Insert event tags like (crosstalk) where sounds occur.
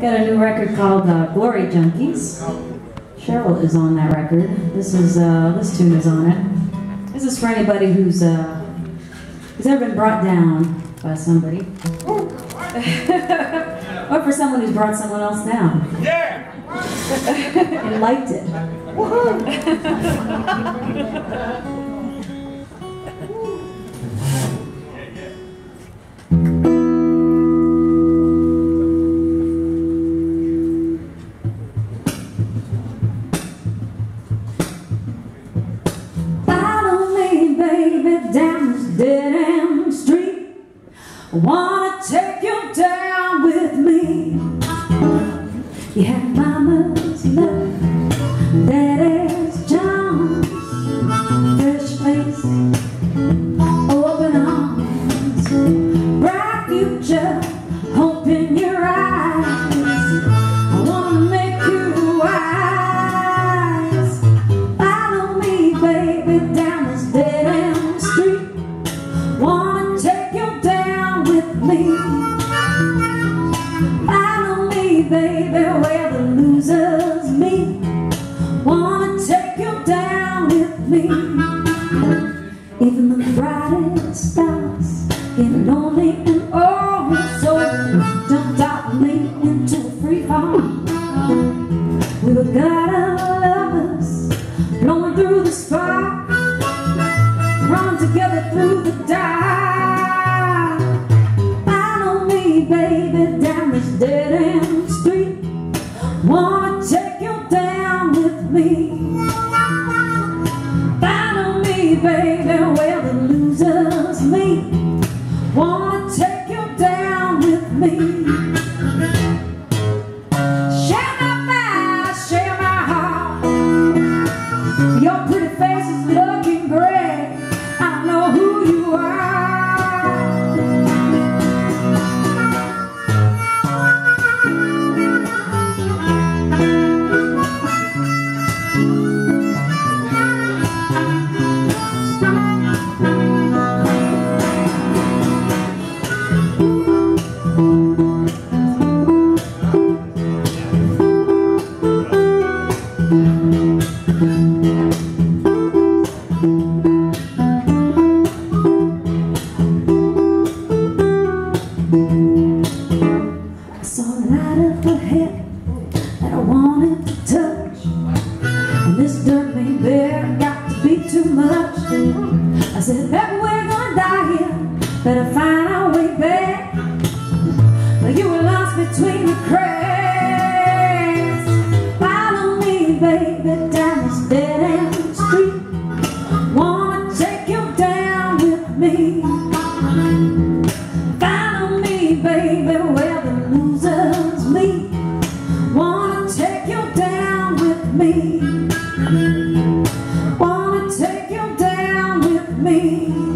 Got a new record called uh, Glory Junkies. Cheryl is on that record. This is uh, this tune is on it. This is for anybody who's uh, who's ever been brought down by somebody, (laughs) or for someone who's brought someone else down. Yeah! (laughs) and liked it. (laughs) dead end street. I wanna take you down with me. You have mama's love, me. Follow baby, where the losers meet. Wanna take you down with me. Even the brightest stars get lonely and oh so jumped out me into a free fall. We were of lovers, blowing through the spark, running together through the dark. Wanna take you down with me. Follow me, baby, where the losers meet. Wanna take you down with me. Share my share my heart. Your pretty face is looking. I know who you are. I saw the light of a hair that I wanted to touch. And this turned me there got to be too much. I said, baby, we're gonna die here. Better find our way back. But you were lost between the cracks. Me. Follow me, baby, where the losers meet. Wanna take you down with me. Wanna take you down with me.